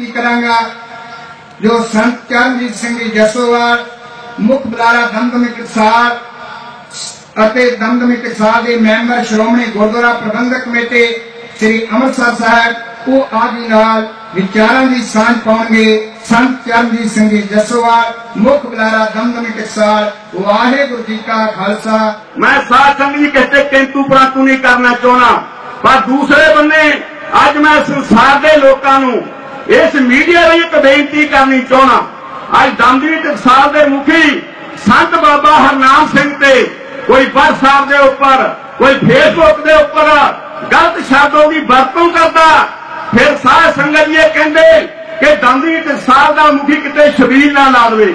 ਬੇਨਤੀ ਕਰਾਂਗਾ ਜੋ ਸੰਤ ਚਰਨਜੀਤ ਸਿੰਘ ਜੀ ਜਸੋਵਾਲ ਮੁੱਖ ਬੁਲਾਰਾ ਦਮਦਮੀ ਟਕਸਾਲ ਅਤੇ ਦਮਦਮੀ ਟਕਸਾਲ ਦੇ ਮੈਂਬਰ ਸ਼੍ਰੋਮਣੀ ਗੁਰਦੁਆਰਾ ਪ੍ਰਬੰਧਕ ਕਮੇਟੀ ਸ੍ਰੀ ਅੰਮ੍ਰਿਤਸਰ ਸਾਹਿਬ ਉਹ ਆਦਿ ਨਾਲ ਵਿਚਾਰਾਂ ਦੀ ਸਾਂਝ ਪਾਉਣਗੇ ਸੰਤ ਚਰਨਜੀਤ ਸਿੰਘ ਜੀ ਜਸੋਵਾਲ ਮੁੱਖ ਬੁਲਾਰਾ ਦਮਦਮੀ ਟਕਸਾਲ ਵਾਹਿਗੁਰੂ ਜੀ ਕਾ ਖਾਲਸਾ ਮੈਂ ਸਾਧ ਸੰਗਤ ਜੀ ਕਿਸੇ ਕਿੰਤੂ ਪਰੰਤੂ ਨਹੀਂ ਕਰਨਾ ਚਾਹਣਾ ਪਰ ਦੂਸਰੇ ਬੰਨੇ ਅੱਜ ਮੈਂ ਸੰਸਾਰ ਦੇ ਲੋਕਾਂ ਨੂੰ ਇਸ ਮੀਡੀਆ ਲਈ ਇੱਕ ਬੇਨਤੀ ਕਰਨੀ ਚਾਹਣਾ ਅੱਜ ਦਮਦਮੀ ਟਕਸਾਲ ਦੇ ਮੁਖੀ ਸੰਤ ਬਾਬਾ ਹਰਨਾਮ ਸਿੰਘ ਤੇ ਕੋਈ WhatsApp ਦੇ ਉੱਪਰ ਕੋਈ Facebook ਦੇ ਉੱਪਰ ਗਲਤ ਸ਼ਬਦਾਂ ਦੀ ਵਰਤੋਂ ਕਰਦਾ ਫਿਰ ਸਾਧ ਸੰਗਤ ਜੀ ਇਹ ਕਹਿੰਦੇ ਕਿ ਦਮਦਮੀ ਟਕਸਾਲ ਦਾ ਮੁਖੀ ਕਿਤੇ ਸ਼ਬੀਲ ਨਾ ਲਾ ਦੇਵੇ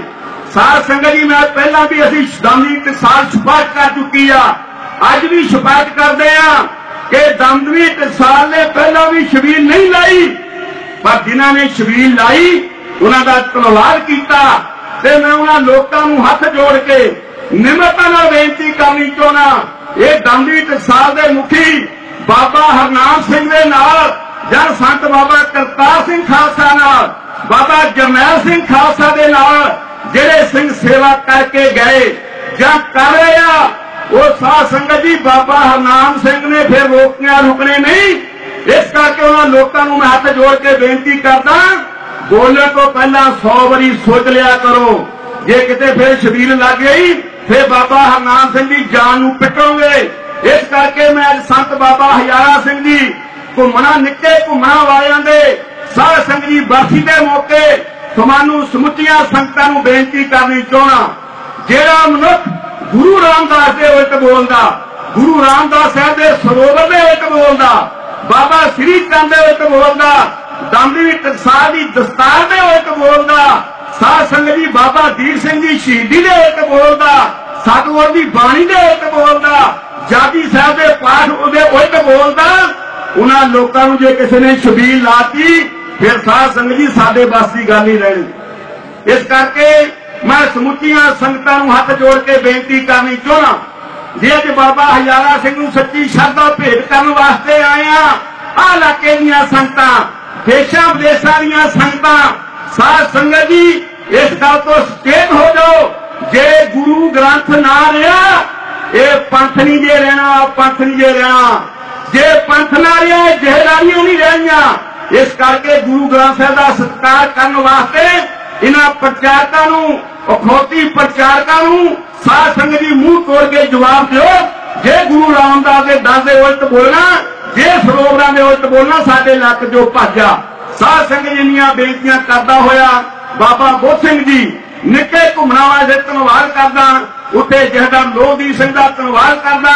ਸਾਧ ਸੰਗਤ ਜੀ ਮੈਂ ਪਹਿਲਾਂ ਵੀ ਅਸੀਂ ਦਮਦਮੀ ਟਕਸਾਲ ਸ਼ਿਕਾਇਤ ਕਰ ਚੁੱਕੀ ਆ ਅੱਜ ਵੀ ਸ਼ਿਕਾਇਤ ਕਰਦੇ ਆ ਕਿ ਦਮਦਮੀ ਟਕਸਾਲ ਨੇ ਪਹਿਲਾਂ ਵੀ ਸ਼ਬੀਲ ਨਹੀਂ ਲਾਈ ਪਰ ਜਿਨ੍ਹਾਂ ਨੇ ਸ਼ਬੀਲ ਲਾਈ, ਉਹਨਾਂ ਦਾ ਧੰਨਵਾਦ ਕੀਤਾ ਤੇ ਮੈਂ ਉਹਨਾਂ ਲੋਕਾਂ ਨੂੰ ਹੱਥ ਜੋੜ ਕੇ ਨਿਮਰਤਾ ਨਾਲ ਬੇਨਤੀ ਕਰਨੀ ਚਾਹੁੰਦਾ ਇਹ ਦਮਦਮੀ ਟਕਸਾਲ ਦੇ ਮੁਖੀ ਬਾਬਾ ਹਰਨਾਮ ਸਿੰਘ ਦੇ ਨਾਲ ਜਾਂ ਸੰਤ ਬਾਬਾ ਕਰਤਾਰ ਸਿੰਘ ਖਾਲਸਾ ਨਾਲ, ਬਾਬਾ ਜਰਨੈਲ ਸਿੰਘ ਖਾਲਸਾ ਦੇ ਨਾਲ ਜਿਹੜੇ ਸਿੰਘ ਸੇਵਾ ਕਰਕੇ ਗਏ ਜਾਂ ਕਰ ਰਹੇ ਆ, ਉਹ ਸਾਧ ਸੰਗਤ ਜੀ ਬਾਬਾ ਹਰਨਾਮ ਸਿੰਘ ਨੇ ਫਿਰ ਰੋਕਿਆ ਰੁਕਣੇ ਨਹੀਂ ਇਸ ਕਰਕੇ ਉਹਨਾਂ ਲੋਕਾਂ ਨੂੰ ਮੈਂ ਹੱਥ ਜੋੜ ਕੇ ਬੇਨਤੀ ਕਰਦਾ ਬੋਲਣ ਤੋਂ ਪਹਿਲਾਂ 100 ਵਾਰੀ ਸੋਚ ਲਿਆ ਕਰੋ। ਜੇ ਕਿਤੇ ਫਿਰ ਸ਼ਬੀਲ ਲੱਗ ਗਈ, ਫਿਰ ਬਾਬਾ ਹਰਨਾਮ ਸਿੰਘ ਦੀ ਜਾਨ ਨੂੰ ਪਿੱਟੋਗੇ। ਇਸ ਕਰਕੇ ਮੈਂ ਅੱਜ ਸੰਤ ਬਾਬਾ ਹਜ਼ਾਰਾ ਸਿੰਘ ਜੀ, ਘੁੰਮਣਾ ਨਿੱਕੇ ਘੁੰਮਣਾ ਵਾਲਿਆਂ ਦੇ, ਸਾਧ ਸੰਗਤ ਦੀ ਬਰਸੀ ਦੇ ਮੌਕੇ ਤੁਹਾਨੂੰ ਸਮੁੱਚੀਆਂ ਸੰਗਤਾਂ ਨੂੰ ਬੇਨਤੀ ਕਰਨੀ ਚਾਹਣਾ ਜਿਹੜਾ ਮਨੁੱਖ ਗੁਰੂ ਰਾਮਦਾਸ ਦੇ ਉਲਟ ਬੋਲਦਾ, ਗੁਰੂ ਰਾਮਦਾਸ ਸਾਹਿਬ ਦੇ ਸਰੋਵਰ ਦੇ ਉਲਟ ਬੋਲਦਾ ਬਾਬਾ ਸ੍ਰੀ ਚੰਦ ਦੇ ਉਲਟ ਬੋਲਦਾ, ਦੰਦੀ ਟਕਸਾਲ ਦੀ ਦਸਤਾਰ ਦੇ ਉਲਟ ਬੋਲਦਾ, ਸਾਧ ਸੰਗਤ ਜੀ ਬਾਬਾ ਦੀਪ ਸਿੰਘ ਜੀ ਸ਼ਹੀਦੀ ਦੇ ਉਲਟ ਬੋਲਦਾ, ਸਤਿਗੁਰ ਦੀ ਬਾਣੀ ਦੇ ਉਲਟ ਬੋਲਦਾ ਜਾਤੀ ਸਾਹਿਬ ਦੇ ਪਾਠ ਉਹਦੇ ਉਲਟ ਬੋਲਦਾ। ਉਹਨਾਂ ਲੋਕਾਂ ਨੂੰ ਜੇ ਕਿਸੇ ਨੇ ਛਬੀਲ ਲਾਤੀ, ਫਿਰ ਸਾਧ ਸੰਗਤ ਜੀ ਸਾਡੇ ਬਸ ਦੀ ਗੱਲ ਹੀ ਰਹਿਣੀ। ਇਸ ਕਰਕੇ ਮੈਂ ਸਮੁੱਚੀਆਂ ਸੰਗਤਾਂ ਨੂੰ ਹੱਥ ਜੋੜ ਕੇ ਬੇਨਤੀ ਕਰਨੀ ਚਾਹੁੰਦਾ। ਜੇ ਅੱਜ ਬਾਬਾ ਹਜ਼ਾਰਾ ਸਿੰਘ ਨੂੰ ਸੱਚੀ ਸ਼ਰਧਾ ਭੇਟ ਕਰਨ ਵਾਸਤੇ ਆਇਆ ਆ, ਆਹ ਇਲਾਕੇ ਦੀਆਂ ਸੰਗਤਾਂ, ਦੇਸ਼ਾਂ ਵਿਦੇਸ਼ਾਂ ਦੀਆਂ ਸੰਗਤਾਂ, ਸਾਧ ਸੰਗਤ ਜੀ, ਇਸ ਗੱਲ ਤੋਂ ਸਚੇਤ ਹੋ ਜਾਓ, ਜੇ ਗੁਰੂ ਗ੍ਰੰਥ ਨਾ ਰਿਹਾ, ਇਹ ਪੰਥ ਨਹੀਂ ਜੇ ਰਹਿਣਾ ਪੰਥ ਨਹੀਂ ਜੇ ਰਹਿਣਾ। ਜੇ ਪੰਥ ਨਾ ਰਿਹਾ, ਇਹ ਜਹਲਾਰੀਆਂ ਨਹੀਂ ਰਹਿਣੀਆਂ। ਇਸ ਕਰਕੇ ਗੁਰੂ ਗ੍ਰੰਥ ਸਾਹਿਬ ਦਾ ਸਤਿਕਾਰ ਕਰਨ ਵਾਸਤੇ ਇਹਨਾਂ ਪ੍ਰਚਾਰਕਾਂ ਨੂੰ ਅਖੌਤੀ ਪ੍ਰਚਾਰਕਾਂ ਨੂੰ ਸਾਧ ਸੰਗਤ ਜੀ ਮੂੰਹ ਤੋੜ ਕੇ ਜਵਾਬ ਦਿਓ। ਜੇ ਗੁਰੂ ਰਾਮਦਾਸ ਦੇ ਦਰ ਦੇ ਉਲਟ ਬੋਲਣਾ, ਜੇ ਸਰੋਵਰਾਂ ਦੇ ਉਲਟ ਬੋਲਣਾ, ਸਾਡੇ ਲੱਕ ਜੋ ਭਾਜਾ ਸਾਧ ਸੰਗਤ ਜੀ ਦੀਆਂ ਬੇਨਤੀਆਂ ਕਰਦਾ ਹੋਇਆ ਬਾਬਾ ਬੋਧ ਸਿੰਘ ਜੀ, ਨਿੱਕੇ ਘੁੰਮਣਾ ਦੇ ਧੰਨਵਾਦ ਕਰਦਾ, ਉੱਥੇ ਜਿਹੜਾ ਲੋਧੀ ਸਿੰਘ ਦਾ ਧੰਨਵਾਦ ਕਰਦਾ,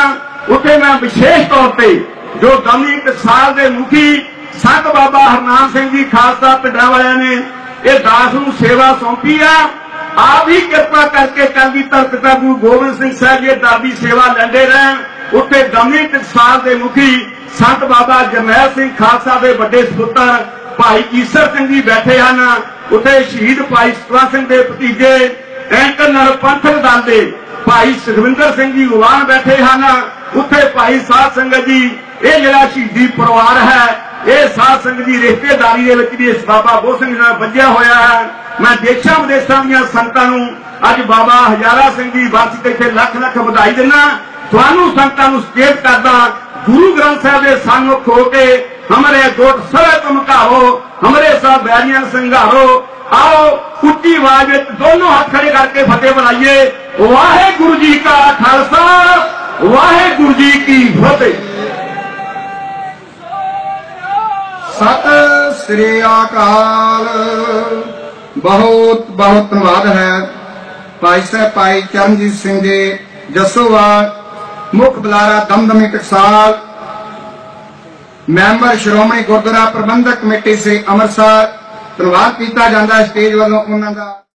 ਉੱਥੇ ਮੈਂ ਵਿਸ਼ੇਸ਼ ਤੌਰ ਤੇ ਜੋ ਦਮੀ ਟਕਸਾਲ ਦੇ ਮੁਖੀ ਸੰਤ ਬਾਬਾ ਹਰਨਾਮ ਸਿੰਘ ਜੀ, ਖਾਲਸਾ ਪਿੰਡਾਂ ਵਾਲਿਆਂ ਨੇ, ਇਹ ਦਾਸ ਨੂੰ ਸੇਵਾ ਸੌਂਪੀ ਆ। ਆਪ ਹੀ ਕਿਰਪਾ ਕਰਕੇ ਕਲਗੀ ਧਰਤ ਦਾ ਗੁਰੂ ਗੋਬਿੰਦ ਸਿੰਘ ਸਾਹਿਬ ਜੀ ਦਾਦੀ ਸੇਵਾ ਲੈਂਦੇ ਰਹਿਣ। ਉੱਥੇ ਦਮੀ ਟਕਸਾਲ ਦੇ ਮੁਖੀ ਸੰਤ ਬਾਬਾ ਜਰਨੈਲ ਸਿੰਘ ਖਾਲਸਾ ਦੇ ਵੱਡੇ ਸੁਪੁੱਤਰ ਭਾਈ ਈਸਰ ਸਿੰਘ ਜੀ ਬੈਠੇ ਹਨ। ਉੱਥੇ ਸ਼ਹੀਦ ਭਾਈ ਸਤਵਾ ਸਿੰਘ ਦੇ ਭਤੀਜੇ ਐਂਕਰ ਨਰਪੰਥਕ ਦਲ ਦੇ ਭਾਈ ਸੁਖਵਿੰਦਰ ਸਿੰਘ ਜੀ ਗੁਵਾਨ ਬੈਠੇ ਹਨ। ਉੱਥੇ ਭਾਈ ਸਾਧ ਸੰਗਤ ਜੀ, ਇਹ ਜਿਹੜਾ ਸ਼ਹੀਦੀ ਪਰਿਵਾਰ ਹੈ, ਇਹ ਸਾਧ ਸੰਗਤ ਦੀ ਰਿਸ਼ਤੇਦਾਰੀ ਦੇ ਵਿੱਚ ਵੀ ਇਸ ਬਾਬਾ ਬੋਧ ਸਿੰਘ ਨਾਲ ਵੱਜਿਆ ਹੋਇਆ ਹੈ। ਮੈਂ ਦੇਸ਼ਾਂ ਵਿਦੇਸ਼ਾਂ ਦੀਆਂ ਸੰਗਤਾਂ ਨੂੰ, ਅੱਜ ਬਾਬਾ ਹਜ਼ਾਰਾ ਸਿੰਘ ਦੀ ਵਰਸੀ ਤੇ ਇੱਥੇ ਲੱਖ ਲੱਖ ਵਧਾਈ ਦਿੰਦਾ ਤੁਹਾਨੂੰ ਸੰਗਤਾਂ ਨੂੰ ਸੁਚੇਤ ਕਰਦਾ ਗੁਰੂ ਗ੍ਰੰਥ ਸਾਹਿਬ ਦੇ ਸਨਮੁਖ ਹੋ ਕੇ ਹਮਰੇ ਗੁੱਟ ਸਵੇ ਤੁਮ ਹਮਰੇ ਸਭ ਬੈਰੀਆਂ ਸੰਘਾਰੋ, ਆਓ, ਉੱਚੀ ਆਵਾਜ਼ ਵਿੱਚ ਦੋਨੋਂ ਹੱਥ ਖੜੇ ਕਰਕੇ ਫਤਿਹ ਬੁਲਾਈਏ। ਵਾਹਿਗੁਰੂ ਜੀ ਕਾ ਖਾਲਸਾ, ਵਾਹਿਗੁਰੂ ਜੀ ਕੀ ਫਤਿਹ। ਸਤਿ ਸ੍ਰੀ ਅਕਾਲ। ਬਹੁਤ ਬਹੁਤ ਧੰਨਵਾਦ ਹੈ। ਭਾਈ ਸਾਹਿਬ, ਭਾਈ ਚਰਨਜੀਤ ਸਿੰਘ ਜੀ ਜੱਸੋਵਾਲ ਮੁੱਖ ਬੁਲਾਰਾ ਦਮਦਮੀ ਟਕਸਾਲ, ਮੈਂਬਰ ਸ਼੍ਰੋਮਣੀ ਗੁਰਦੁਆਰਾ ਪ੍ਰਬੰਧਕ ਕਮੇਟੀ ਸੇ ਅੰਮ੍ਰਿਤਸਰ। ਧੰਨਵਾਦ ਕੀਤਾ ਜਾਂਦਾ ਸਟੇਜ ਵੱਲੋਂ ਉਹਨਾਂ ਦਾ।